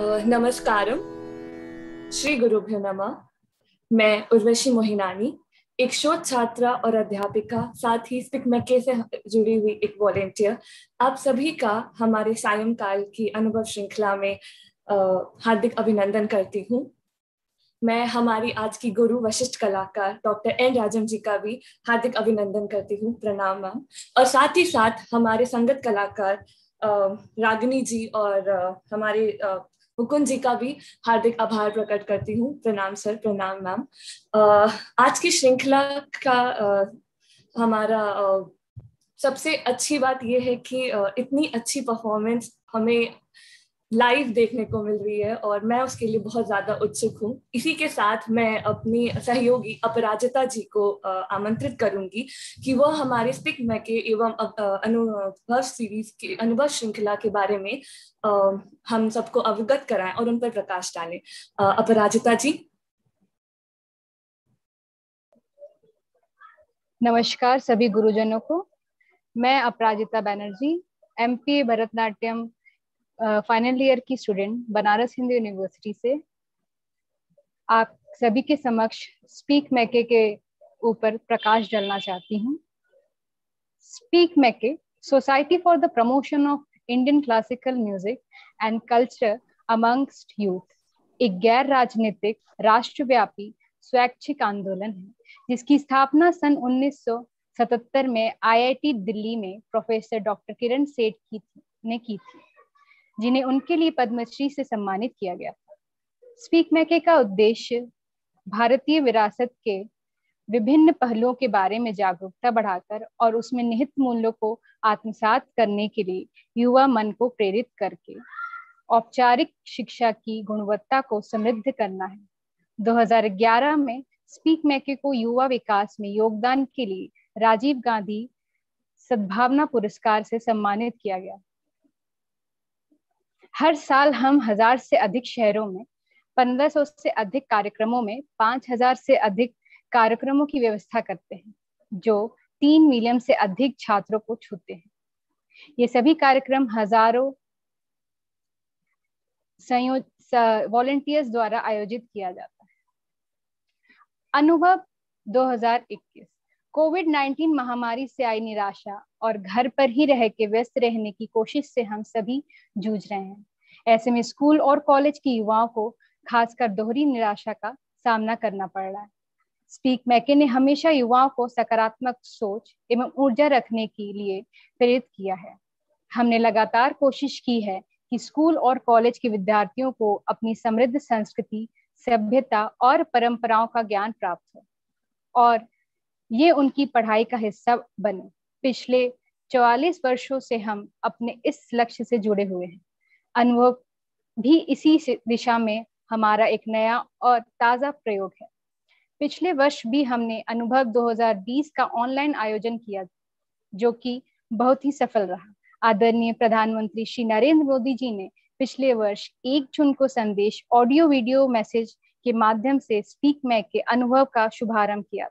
नमस्कारम। श्री गुरुभ्यो नमः। मैं उर्वशी मोहिनानी, एक शोध छात्रा और अध्यापिका, साथ ही स्पिकमेके से जुड़ी हुई एक वॉलेंटियर आप सभी का हमारे सायंकाल की अनुभव श्रृंखला में हार्दिक अभिनंदन करती हूँ। मैं हमारी आज की गुरु वशिष्ठ कलाकार डॉक्टर एन राजम जी का भी हार्दिक अभिनंदन करती हूँ, प्रणाम मैम। और साथ ही साथ हमारे संगत कलाकार रागिनी जी और हमारे मुकुंद जी का भी हार्दिक आभार प्रकट करती हूँ। प्रणाम सर प्रणाम मैम। आज की श्रृंखला का आ, हमारा आ, सबसे अच्छी बात यह है कि इतनी अच्छी परफॉर्मेंस हमें लाइव देखने को मिल रही है और मैं उसके लिए बहुत ज़्यादा उत्सुक हूँ। इसी के साथ मैं अपनी सहयोगी अपराजिता जी को आमंत्रित करूँगी कि वह हमारे स्पिक मैके एवं अनुभव सीरीज़ के, अनुभव श्रृंखला के बारे में हम सबको अवगत कराएँ और उन पर प्रकाश डालें। अपराजिता जी। नमस्कार सभी गुरुजनों को। मैं Aparajita Banerjee MP Bharatanatyam final year की स्टूडेंट बनारस हिंदू यूनिवर्सिटी से, आप सभी के समक्ष स्पीक मैके के ऊपर प्रकाश डालना चाहती हूँ। SPIC MACAY society for the promotion of Indian classical music and culture amongst youth एक गैर राजनीतिक, राष्ट्रव्यापी, स्वैच्छिक आंदोलन है, जिसकी स्थापना सन 1977 में आईआईटी दिल्ली में प्रोफेसर डॉक्टर किरण सेठ की ने की थी। जिन्हें उनके लिए पद्मश्री से सम्मानित किया गया। स्पीक मैके का उद्देश्य भारतीय विरासत के विभिन्न पहलुओं के बारे में जागरूकता बढ़ाकर और उसमें निहित मूल्यों को आत्मसात करने के लिए युवा मन को प्रेरित करके औपचारिक शिक्षा की गुणवत्ता को समृद्ध करना है। 2011 में स्पीक मैके को युवा विकास में योगदान के लिए राजीव गांधी सद्भावना पुरस्कार से सम्मानित किया गया। हर साल हम हज़ार से अधिक शहरों में, पंद्रह सौ से अधिक कार्यक्रमों में, पाँच हज़ार से अधिक कार्यक्रमों की व्यवस्था करते हैं, जो तीन मिलियन से अधिक छात्रों को छूते हैं। ये सभी कार्यक्रम हज़ारों संयोज वॉलेंटियर्स द्वारा आयोजित किया जाता है। अनुभव 2021 कोविड 19 महामारी से आई निराशा और घर पर ही रह के व्यस्त रहने की कोशिश से हम सभी जूझ रहे हैं। ऐसे में स्कूल और कॉलेज के युवाओं को खासकर दोहरी निराशा का सामना करना पड़ रहा है। स्पीक मैके ने हमेशा युवाओं को सकारात्मक सोच एवं ऊर्जा रखने के लिए प्रेरित किया है। हमने लगातार कोशिश की है कि स्कूल और कॉलेज के विद्यार्थियों को अपनी समृद्ध संस्कृति, सभ्यता और परंपराओं का ज्ञान प्राप्त हो। और ये उनकी पढ़ाई का हिस्सा बने। पिछले चौवालीस वर्षों से हम अपने इस लक्ष्य से जुड़े हुए हैं। अनुभव भी इसी दिशा में हमारा एक नया और ताज़ा प्रयोग है। पिछले वर्ष भी हमने अनुभव 2020 का ऑनलाइन आयोजन किया, जो कि बहुत ही सफल रहा। आदरणीय प्रधानमंत्री श्री नरेंद्र मोदी जी ने पिछले वर्ष एक जून को संदेश ऑडियो वीडियो मैसेज के माध्यम से स्पीक मैक के अनुभव का शुभारंभ किया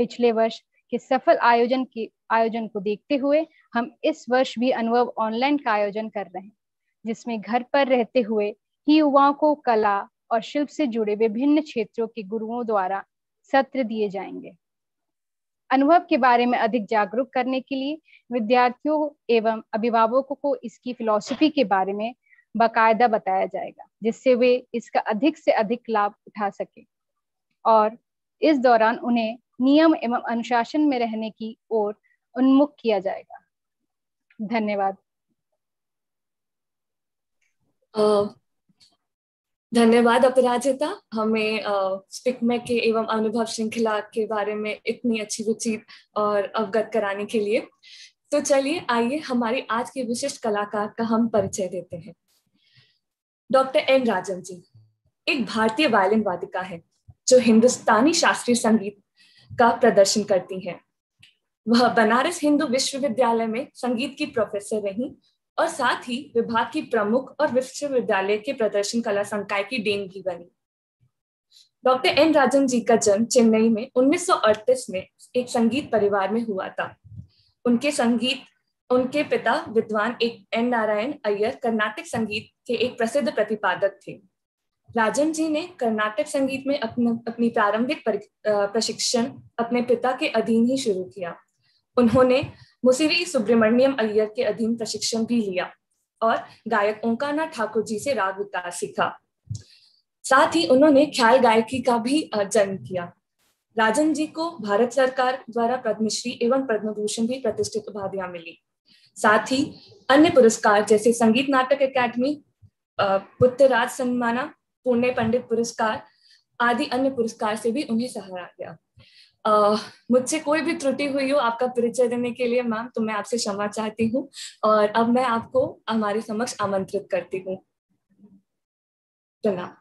पिछले वर्ष के सफल आयोजन के, आयोजन को देखते हुए हम इस वर्ष भी अनुभव ऑनलाइन का आयोजन कर रहे हैं, जिसमें घर पर रहते हुए ही युवाओं को कला और शिल्प से जुड़े विभिन्न क्षेत्रों के गुरुओं द्वारा सत्र दिए जाएँगे। अनुभव के बारे में अधिक जागरूक करने के लिए विद्यार्थियों एवं अभिभावकों को इसकी फिलॉसफी के बारे में बाकायदा बताया जाएगा, जिससे वे इसका अधिक से अधिक लाभ उठा सके और इस दौरान उन्हें नियम एवं अनुशासन में रहने की ओर उन्मुख किया जाएगा। धन्यवाद। धन्यवाद अपराजिता। हमें स्टिकमेक के एवं अनुभव श्रृंखला के बारे में इतनी अच्छी रुचि और अवगत कराने के लिए। तो चलिए, आइए हमारी आज के विशिष्ट कलाकार का हम परिचय देते हैं। डॉक्टर एन राजन जी, एक भारतीय वायलिन वादिका है, जो हिंदुस्तानी शास्त्रीय संगीत का प्रदर्शन करती हैं। वह बनारस हिंदू विश्वविद्यालय में संगीत की प्रोफेसर रही और साथ ही विभाग की प्रमुख और विश्वविद्यालय के प्रदर्शन कला संकाय की डेन भी बनी। डॉक्टर एन राजन जी का जन्म चेन्नई में 1938 में एक संगीत परिवार में हुआ था। उनके संगीत, उनके पिता विद्वान एक एन नारायण अय्यर कर्नाटक संगीत के एक प्रसिद्ध प्रतिपादक थे। राजन जी ने कर्नाटक संगीत में अपना, अपनी प्रारंभिक प्रशिक्षण अपने पिता के अधीन ही शुरू किया। उन्होंने मुसिरी सुब्रमण्यम अय्यर के अधीन प्रशिक्षण भी लिया और गायक ओंकारनाथ ठाकुर जी से राग विकास सीखा। साथ ही उन्होंने ख्याल गायकी का भी जन्म किया। राजन जी को भारत सरकार द्वारा पद्मश्री एवं पद्म भूषण भी प्रतिष्ठित उपाधियाँ मिली। साथ ही अन्य पुरस्कार जैसे संगीत नाटक अकादमी पुत्रराज सम्माना पुण्य पंडित पुरस्कार आदि अन्य पुरस्कार से भी उन्हें सहारा गया। मुझसे कोई भी त्रुटि हुई हो आपका परिचय देने के लिए मैम तो मैं आपसे क्षमा चाहती हूँ और अब मैं आपको हमारे समक्ष आमंत्रित करती हूँ। प्रणाम।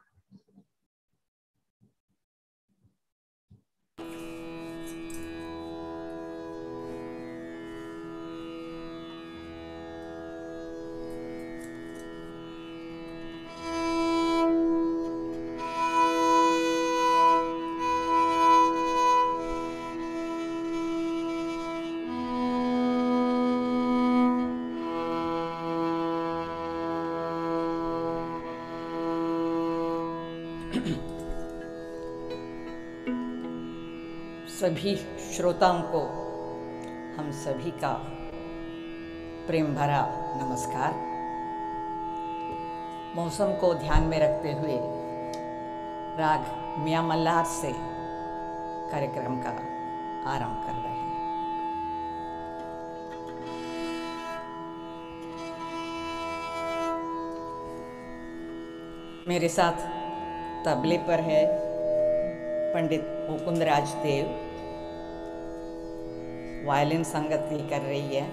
सभी श्रोताओं को हम सभी का प्रेम भरा नमस्कार। मौसम को ध्यान में रखते हुए राग मियाँ मल्लार से कार्यक्रम का आरंभ कर रहे हैं। मेरे साथ तबले पर है पंडित मुकुंद राज देव। वायलिन संगत भी कर रही है।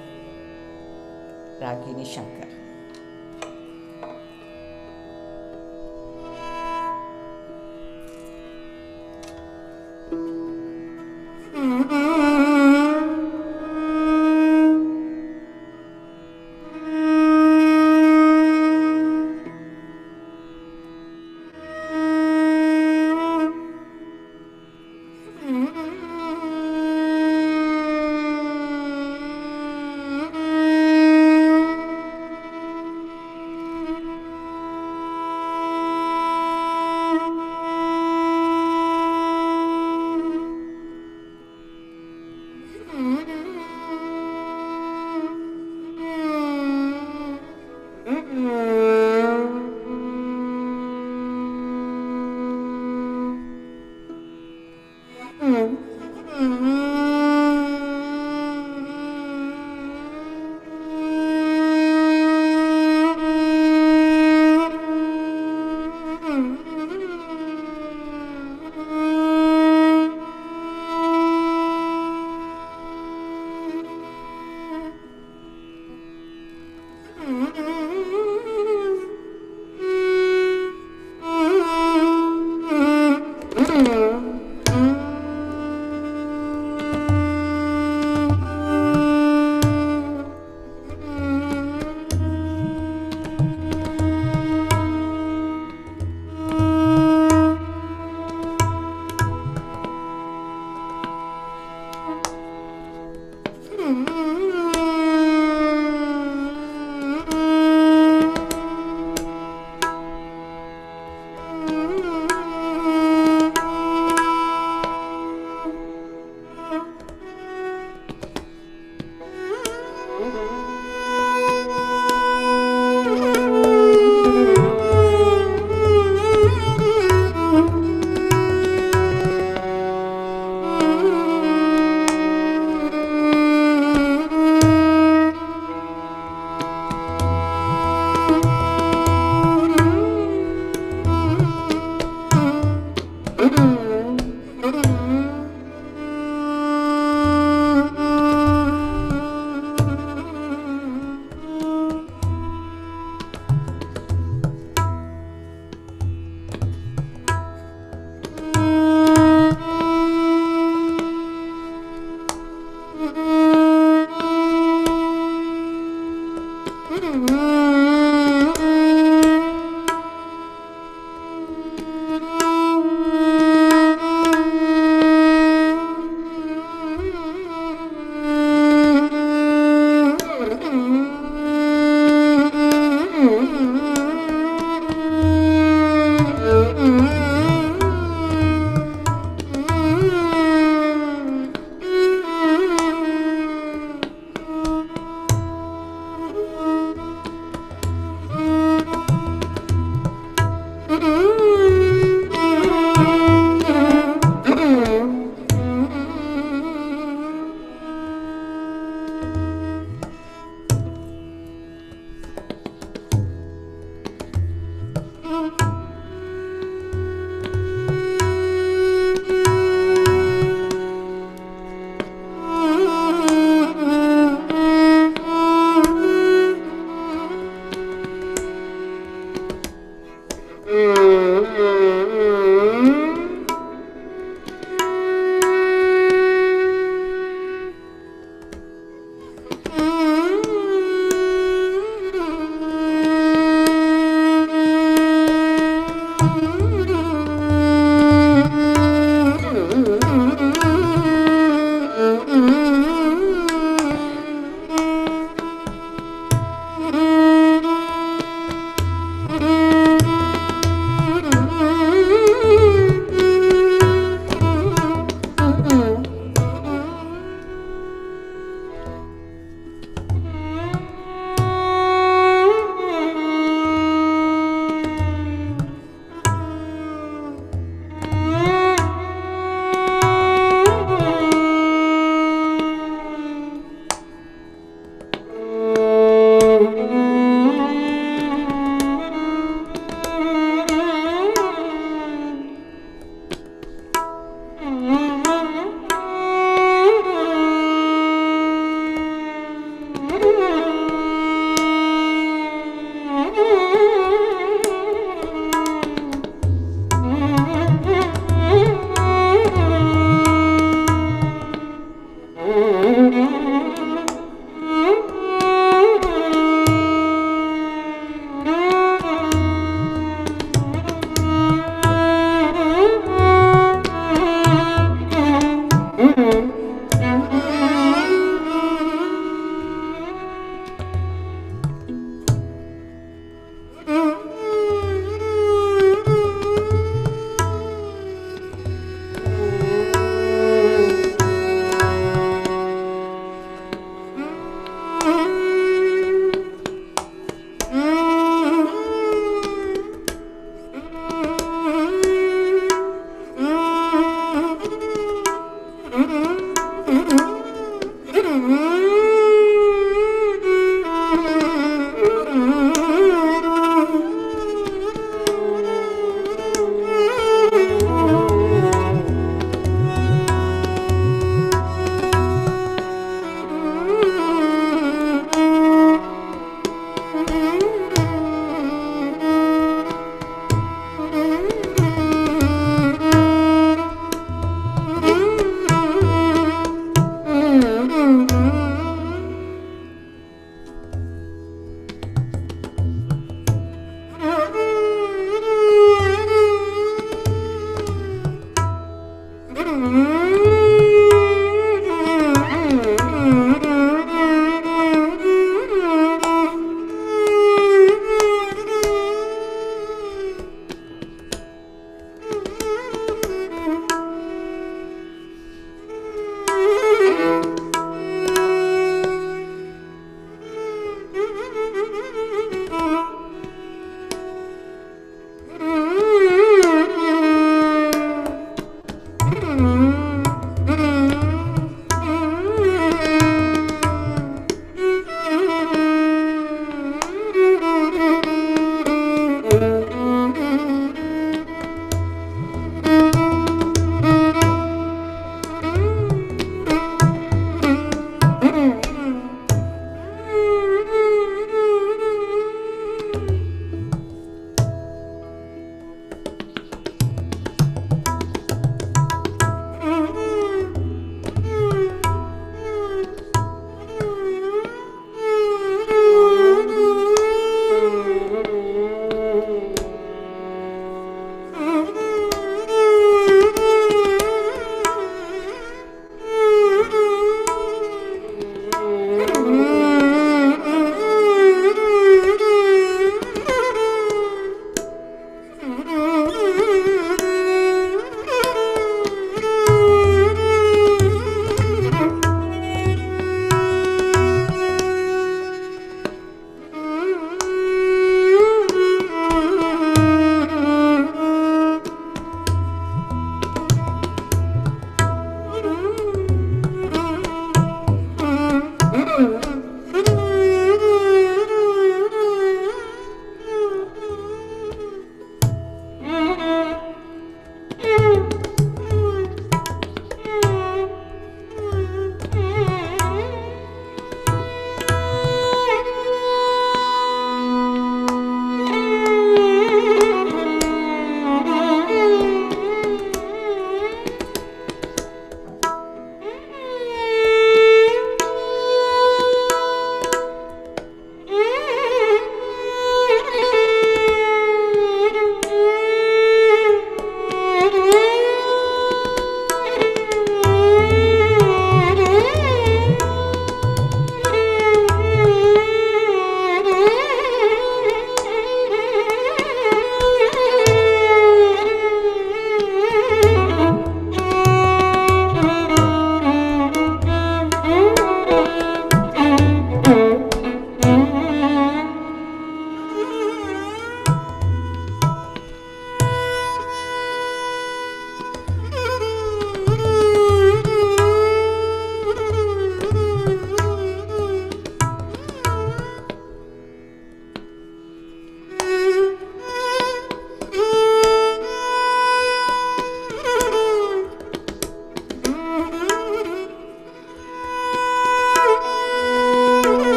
रागिनी शंकर।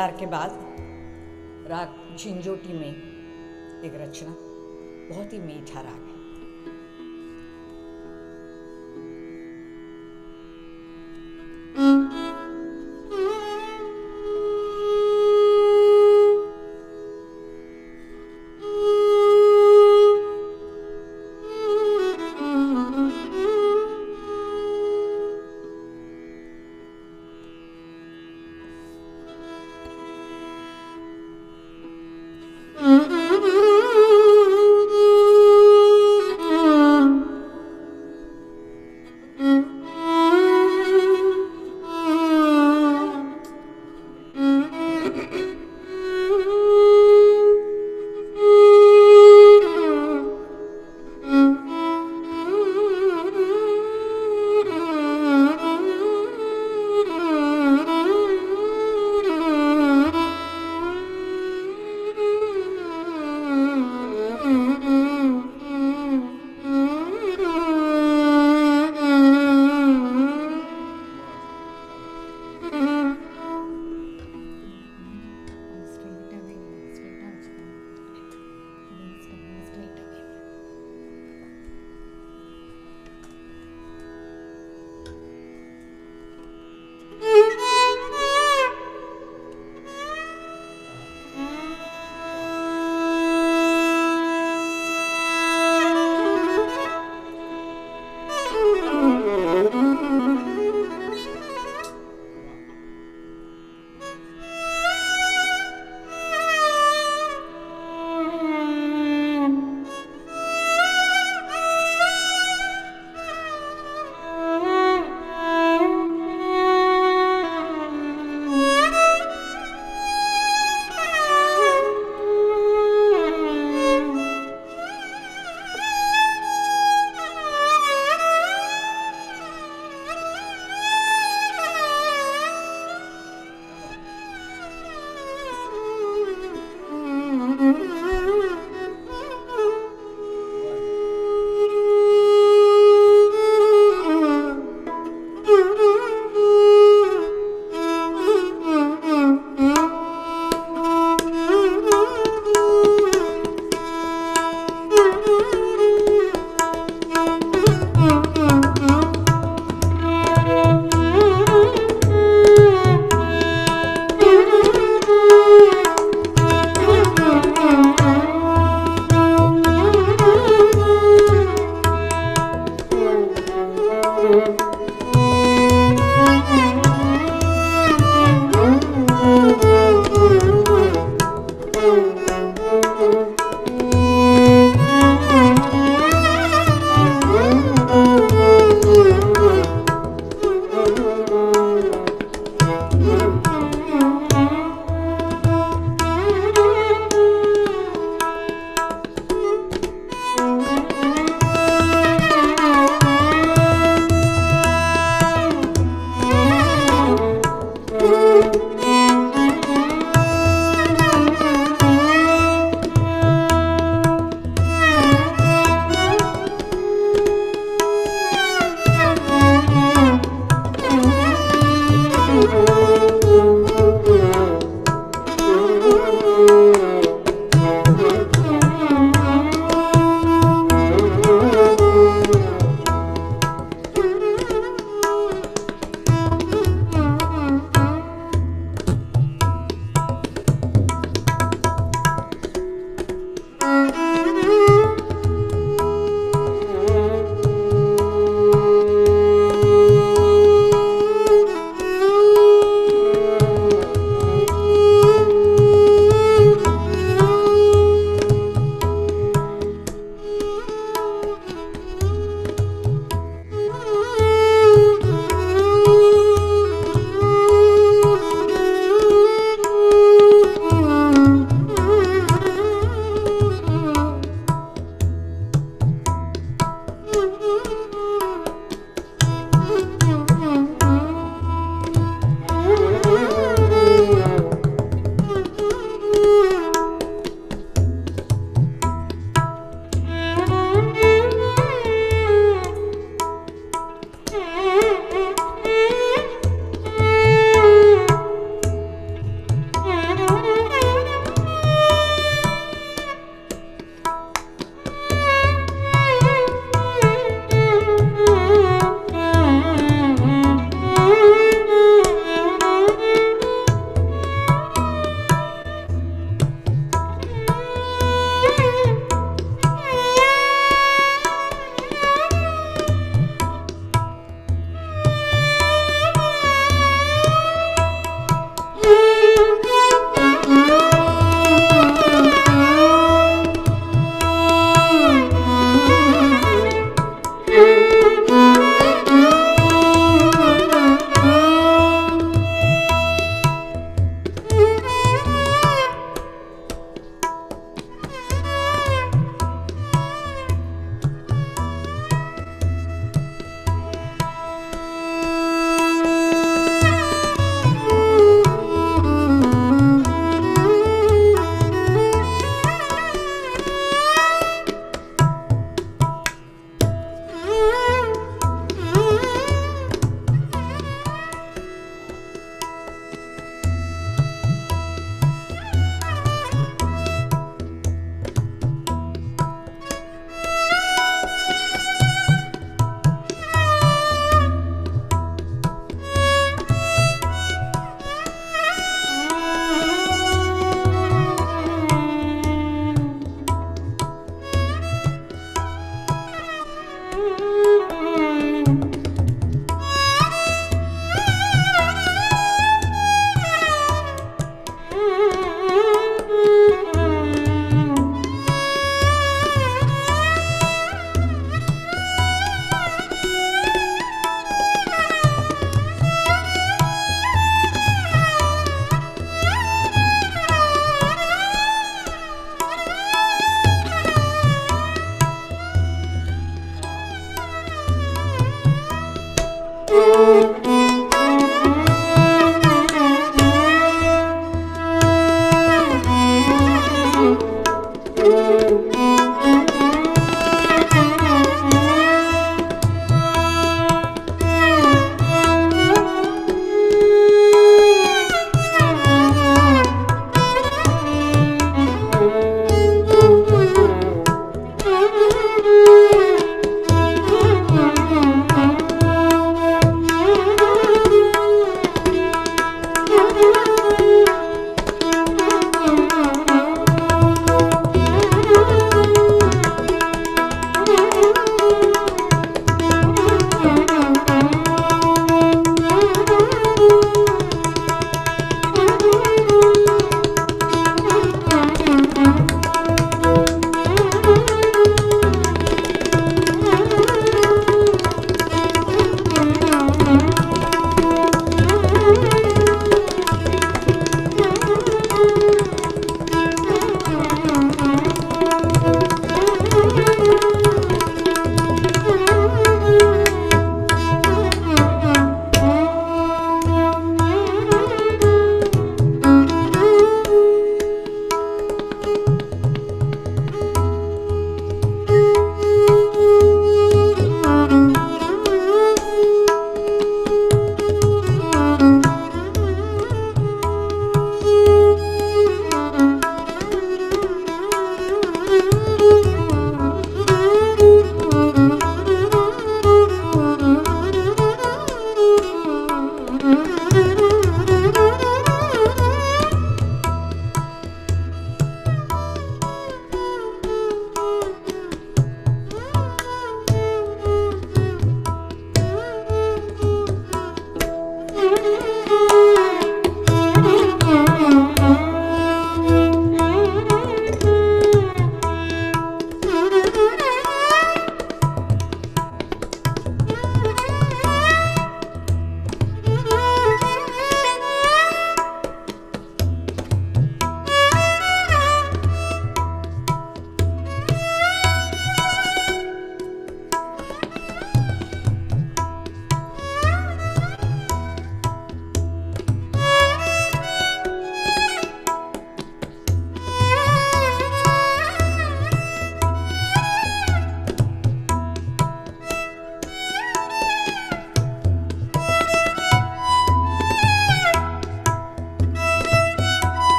मियाँ के बाद राग झिंझोटी में एक रचना बहुत ही मीठा राग है।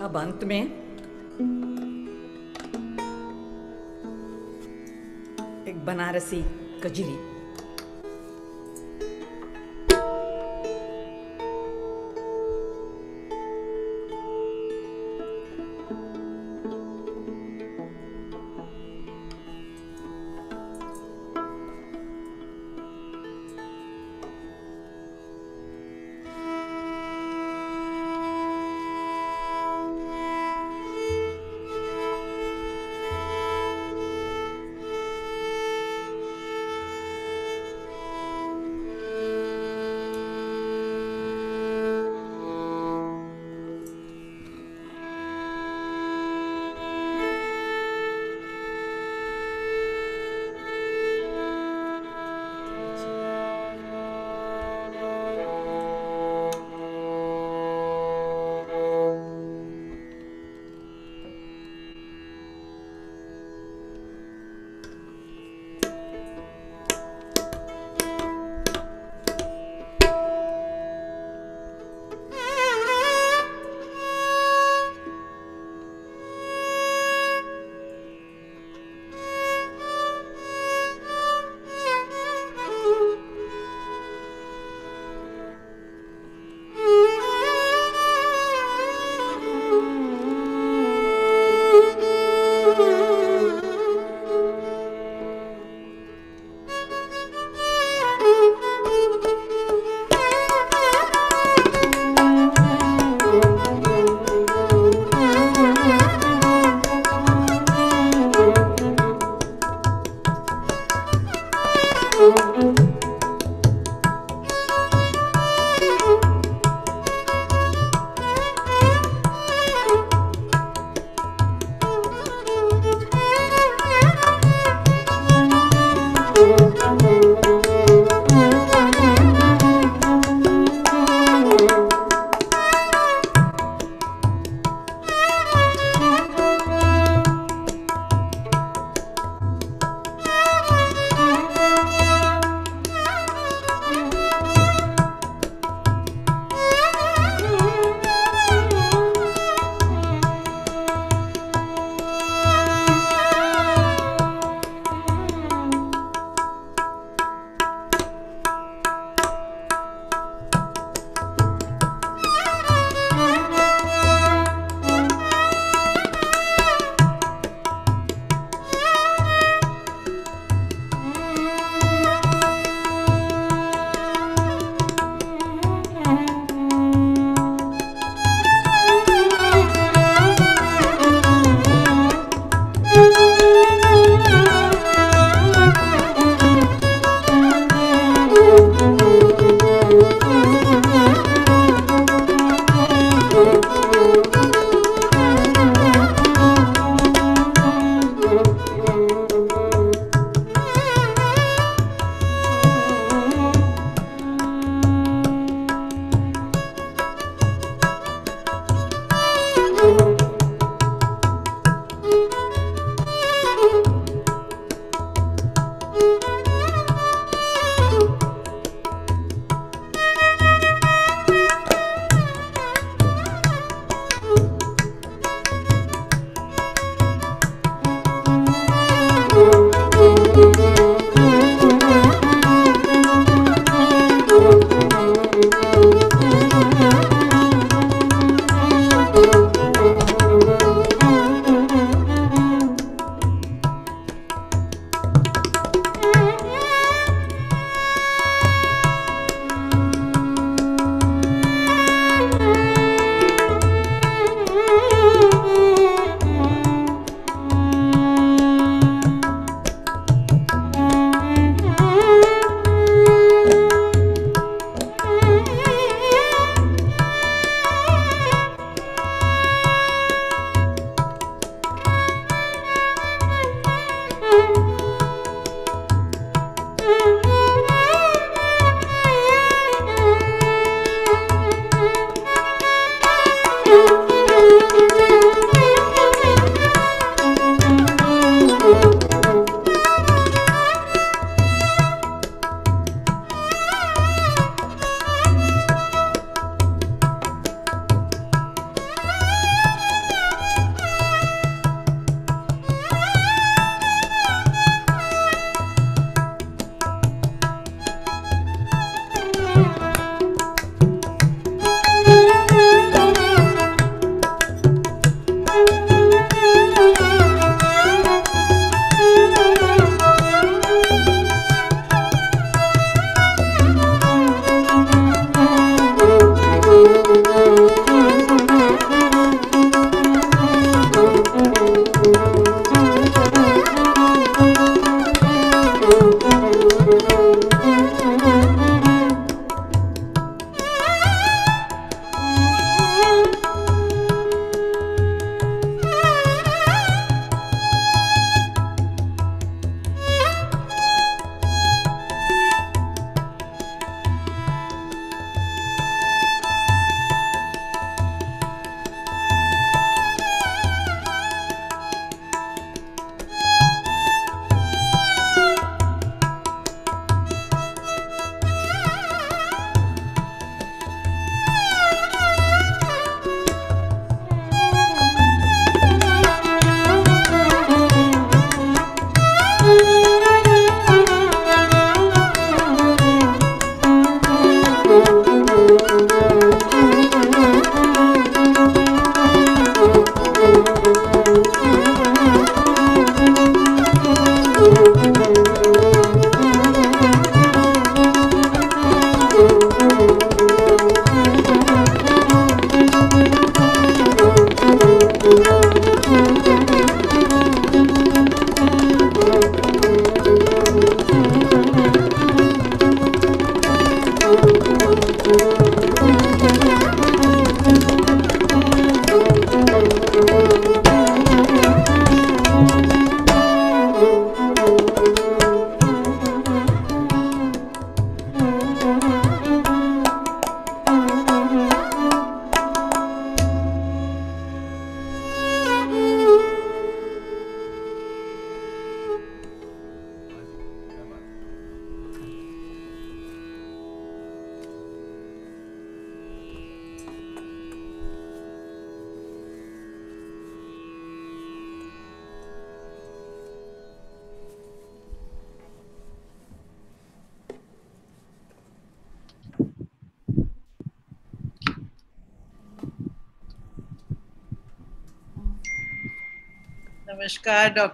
अब अंत में एक बनारसी कजरी।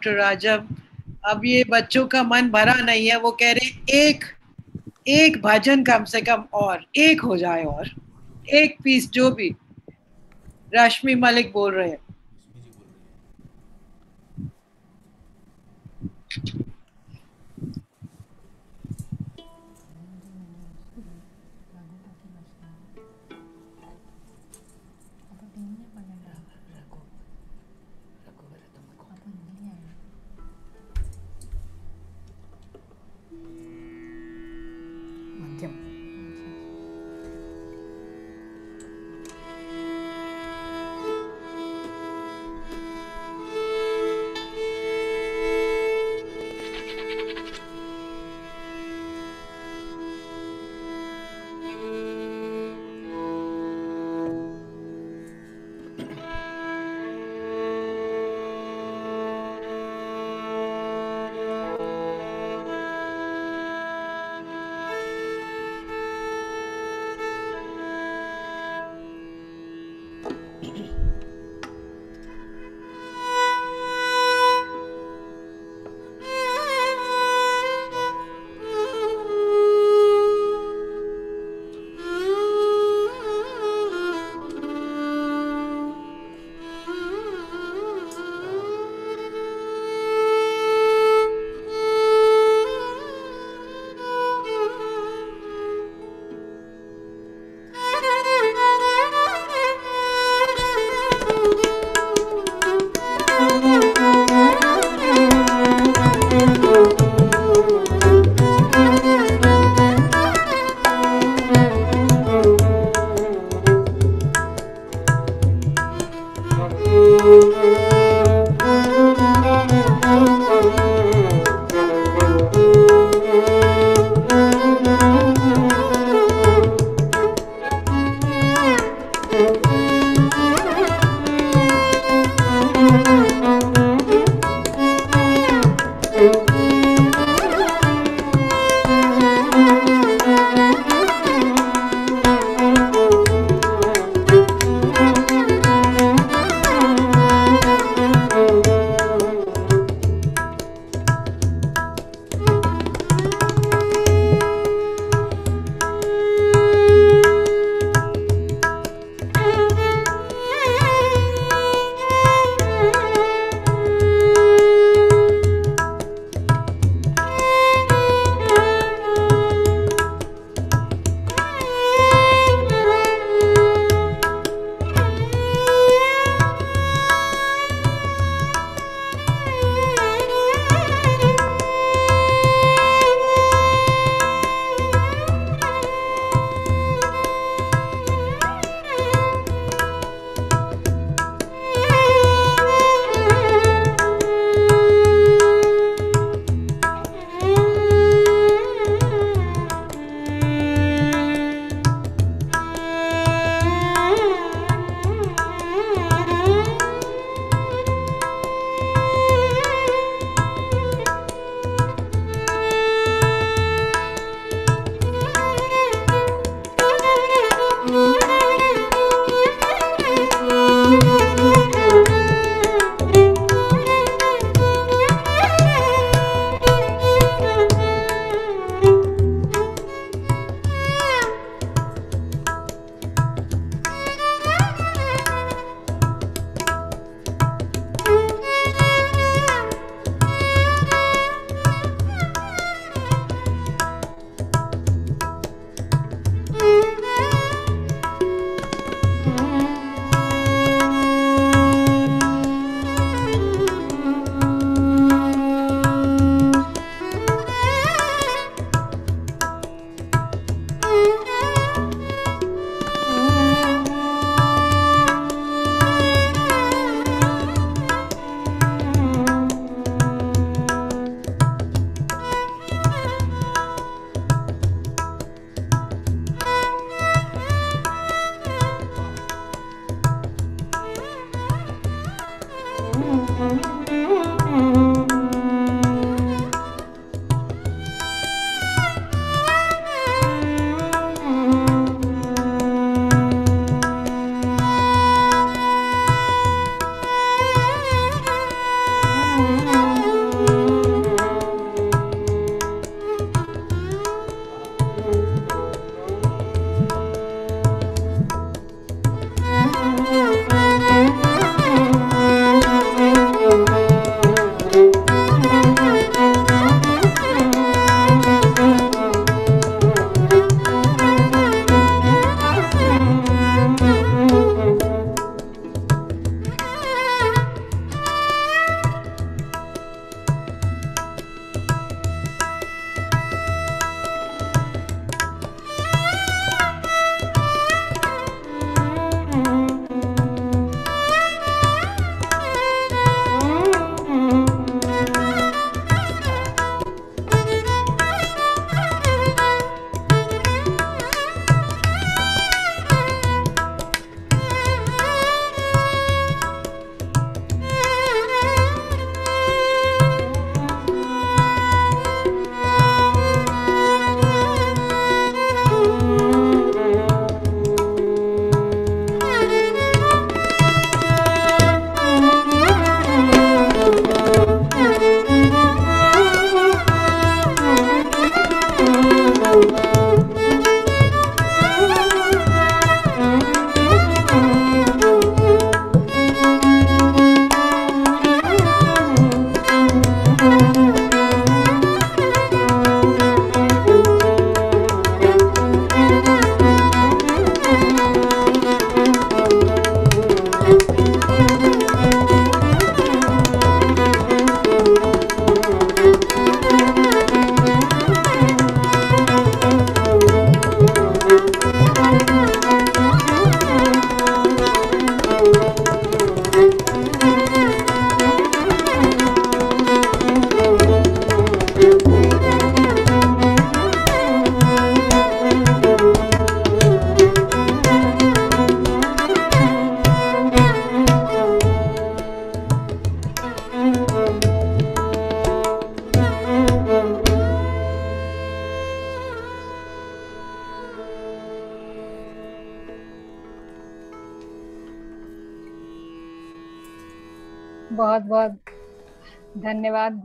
डॉक्टर राजब अब ये बच्चों का मन भरा नहीं है, वो कह रहे एक एक भजन कम से कम और, एक हो जाए और, एक पीस जो भी, रश्मि मलिक बोल रहे हैं।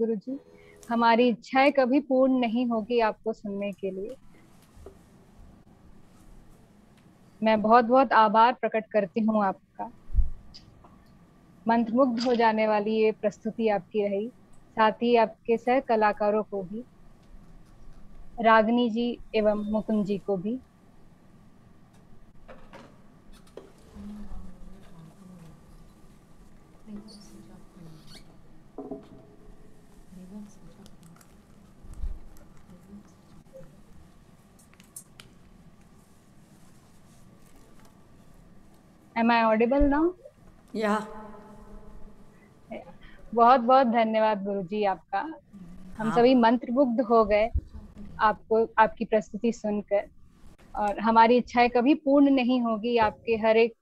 धन्यवाद गुरुजी। हमारी इच्छाएँ कभी पूर्ण नहीं होगी आपको सुनने के लिए। मैं बहुत बहुत आभार प्रकट करती हूँ आपका। मंत्रमुग्ध हो जाने वाली ये प्रस्तुति आपकी रही, साथ ही आपके सह कलाकारों को भी, रागनी जी एवं मुकुंद जी को भी। Am I audible now? या बहुत बहुत धन्यवाद गुरुजी आपका। हम हाँ। सभी मंत्रमुग्ध हो गए आपको आपकी प्रस्तुति सुनकर। और हमारी इच्छाएँ कभी पूर्ण नहीं होगी आपके हर एक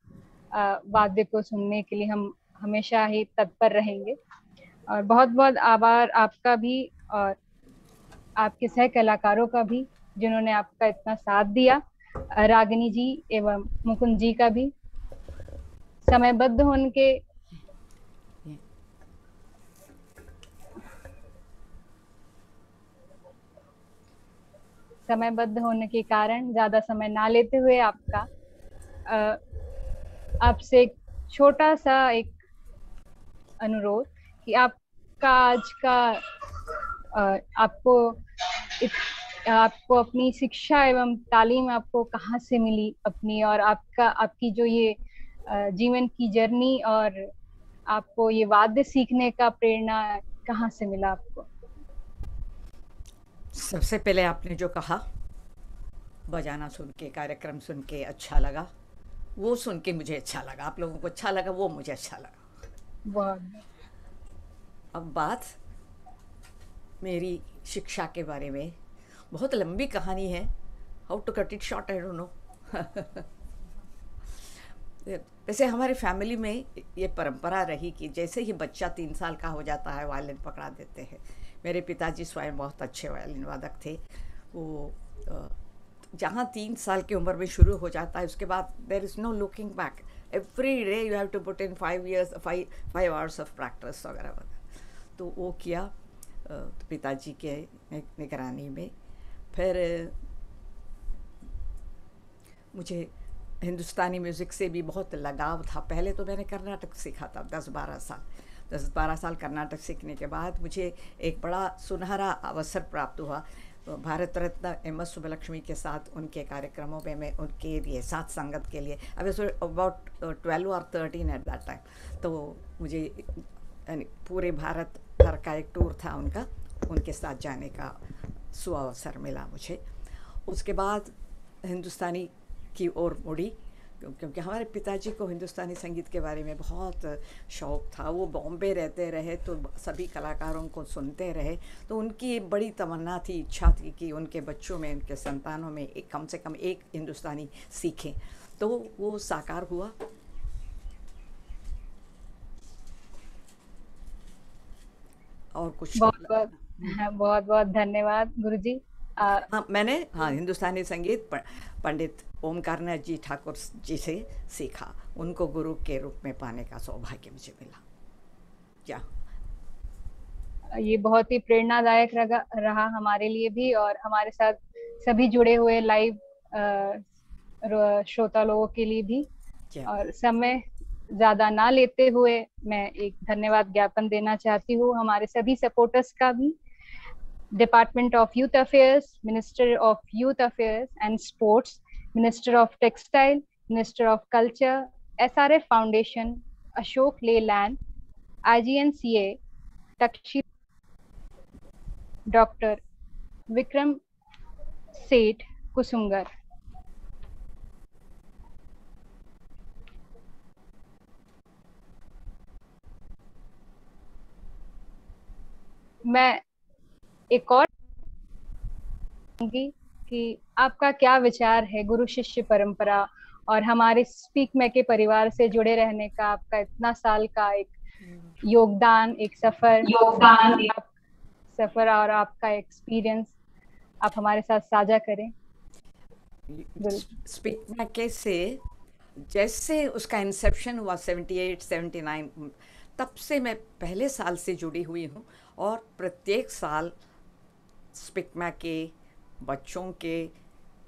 वाद्य को सुनने के लिए हम हमेशा ही तत्पर रहेंगे। और बहुत बहुत आभार आपका भी और आपके सह कलाकारों का भी जिन्होंने आपका इतना साथ दिया। रागिनी जी एवं मुकुंद जी का भी। समयबद्ध होने के समयबद्ध होने के कारण ज़्यादा समय ना लेते हुए आपका आपसे एक छोटा सा एक अनुरोध कि आपका आज का अ, आपको इत- आपको अपनी शिक्षा एवं तालीम आपको कहाँ से मिली अपनी और आपका आपकी जो ये जीवन की जर्नी और आपको ये वाद्य सीखने का प्रेरणा कहाँ से मिला आपको? सबसे पहले आपने जो कहा बजाना सुन के कार्यक्रम सुन के अच्छा लगा। वो सुन के मुझे अच्छा लगा। आप लोगों को अच्छा लगा वो मुझे अच्छा लगा। अब बात मेरी शिक्षा के बारे में। बहुत लंबी कहानी है। How to cut it short I don't know वैसे हमारे फैमिली में ये परंपरा रही कि जैसे ही बच्चा तीन साल का हो जाता है वायलिन पकड़ा देते हैं। मेरे पिताजी स्वयं बहुत अच्छे वायलिन वादक थे। वो जहाँ तीन साल की उम्र में शुरू हो जाता है उसके बाद there is no looking back every day you have to put in five years five five hours of practice वगैरह वगैरह। तो वो किया अ, पिताजी के निगरानी में। फिर मुझे हिंदुस्तानी म्यूज़िक से भी बहुत लगाव था। पहले तो मैंने कर्नाटक सीखा था दस बारह साल। दस बारह साल कर्नाटक सीखने के बाद मुझे एक बड़ा सुनहरा अवसर प्राप्त हुआ। भारत रत्न एम एस सुब्बलक्ष्मी के साथ उनके कार्यक्रमों में मैं उनके लिए, साथ संगत के लिए वाज अबाउट ट्वेल्व और थर्टीन एट दैट टाइम तो मुझे पूरे भारत भर का एक टूर था उनका, उनके साथ जाने का सुअवसर मिला मुझे। उसके बाद हिंदुस्तानी की ओर मुड़ी क्योंकि हमारे पिताजी को हिंदुस्तानी संगीत के बारे में बहुत शौक था। वो बॉम्बे रहते रहे तो सभी कलाकारों को सुनते रहे तो उनकी बड़ी तमन्ना थी इच्छा थी कि उनके बच्चों में उनके संतानों में एक कम से कम एक हिंदुस्तानी सीखें। तो वो साकार हुआ। और कुछ बहुत बहुत हाँ, बहुत बहुत धन्यवाद गुरुजी। हाँ मैंने हाँ हिंदुस्तानी संगीत पंडित ओमकारनाथ जी ठाकुर जी से सीखा। उनको गुरु के रूप में पाने का सौभाग्य मुझे मिला। क्या? ये बहुत ही प्रेरणादायक रहा हमारे लिए भी और हमारे साथ सभी जुड़े हुए लाइव श्रोता लोगों के लिए भी। और समय ज़्यादा ना लेते हुए मैं एक धन्यवाद ज्ञापन देना चाहती हूँ हमारे सभी सपोर्टर्स का भी। Department of Youth Affairs, Minister of Youth Affairs and Sports, Minister of Textile, Minister of Culture, SRF Foundation, Ashok Leyland, IGNCA, Takshi, Dr. Vikram Seth Kusungar. मैं एक और कि आपका क्या विचार है गुरु शिष्य परंपरा और हमारे स्पीक में के परिवार से जुड़े रहने का आपका इतना साल का एक योगदान एक सफ़र योगदान सफ़र और आपका एक्सपीरियंस आप हमारे साथ साझा करें। स्पीक मैके से जैसे उसका इंसेप्शन हुआ 78 79 तब से मैं पहले साल से जुड़ी हुई हूँ और प्रत्येक साल स्पिकमा के बच्चों के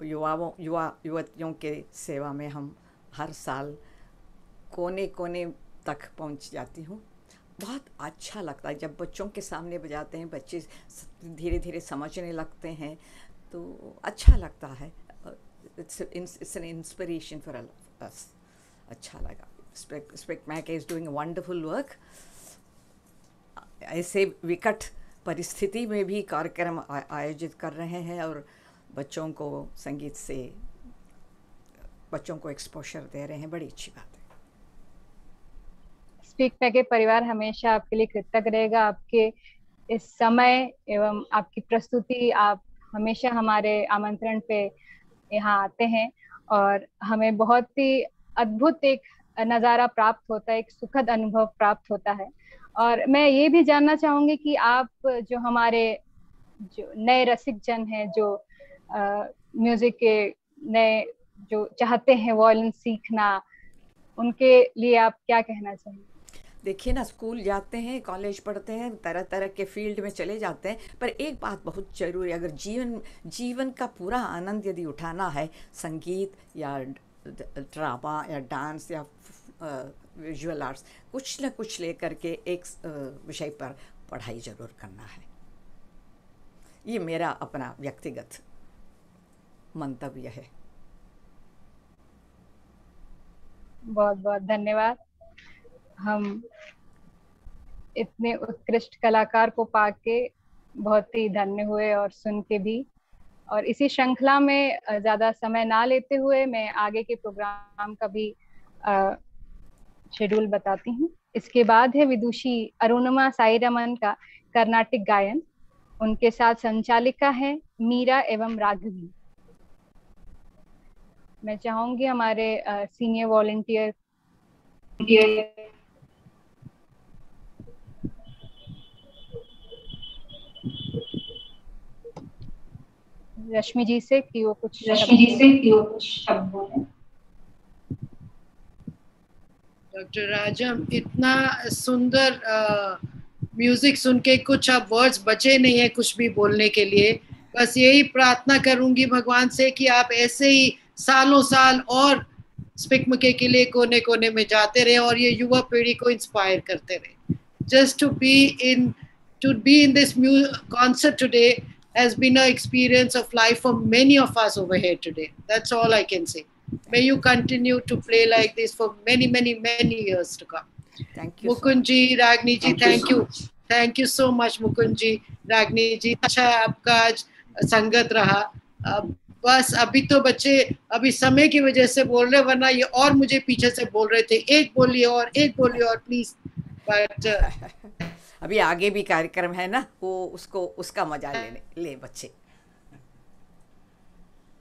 युवाओं युवा युवतियों के सेवा में हम हर साल कोने कोने तक पहुँच जाती हूँ बहुत अच्छा लगता है, जब बच्चों के सामने बजाते हैं, बच्चे धीरे धीरे समझने लगते हैं तो अच्छा लगता है। It's an inspiration for us अच्छा लगा। SPIC MACAY is doing wonderful work ऐसे विकट परिस्थिति में भी कार्यक्रम आयोजित कर रहे हैं और बच्चों को संगीत से, बच्चों को एक्सपोजर दे रहे हैं। बड़ी अच्छी बात है। स्पीक पैके परिवार हमेशा आपके लिए कृतज्ञ रहेगा। आपके इस समय एवं आपकी प्रस्तुति आप हमेशा हमारे आमंत्रण पे यहाँ आते हैं और हमें बहुत ही अद्भुत एक नज़ारा प्राप्त होता है, एक सुखद अनुभव प्राप्त होता है। और मैं ये भी जानना चाहूँगी कि आप जो हमारे जो नए रसिक जन हैं, जो म्यूज़िक के नए जो चाहते हैं वॉयलिन सीखना, उनके लिए आप क्या कहना चाहेंगे? देखिए ना, स्कूल जाते हैं, कॉलेज पढ़ते हैं तरह तरह के फ़ील्ड में चले जाते हैं, पर एक बात बहुत ज़रूरी है, अगर जीवन जीवन का पूरा आनंद यदि उठाना है, संगीत या ड्रामा या डांस या विजुअल आर्ट्स कुछ ना कुछ लेकर के एक विषय पर पढ़ाई ज़रूर करना है। ये मेरा अपना व्यक्तिगत मंतव्य है। बहुत बहुत धन्यवाद। हम इतने उत्कृष्ट कलाकार को पाके बहुत ही धन्य हुए और सुन के भी। और इसी श्रृंखला में ज़्यादा समय ना लेते हुए मैं आगे के प्रोग्राम का भी शेड्यूल बताती हूँ। इसके बाद है विदुषी अरुणमा साई रमन का कर्नाटिक गायन। उनके साथ संचालिका है मीरा एवं राघवी। मैं चाहूँगी हमारे सीनियर वॉलेंटियर रश्मि जी से कि वो कुछ रश्मि जी से कि वो कुछ शब्द डॉक्टर राजम इतना सुंदर म्यूज़िक सुन के कुछ अब वर्ड्स बचे नहीं है कुछ भी बोलने के लिए बस यही प्रार्थना करूँगी भगवान से कि आप ऐसे ही सालों साल और स्पिक के किले कोने कोने में जाते रहे और ये युवा पीढ़ी को इंस्पायर करते रहे just to be in to be in this concert today has been an experience of life for many of us over here today. That's all I can. May you continue to play like this for many, many, many years to come. Thank you. Mukund ji, Ragni ji, thank you. Thank you so much, Mukund ji, Ragni ji. अच्छा आपका आज संगत रहा बस अभी तो बच्चे अभी समय की वजह से बोल रहे वरना ये और मुझे पीछे से बोल रहे थे एक बोलिए और एक बोलिए और प्लीज़ बट अभी आगे भी कार्यक्रम है ना वो उसको उसका मज़ा लेने ले बच्चे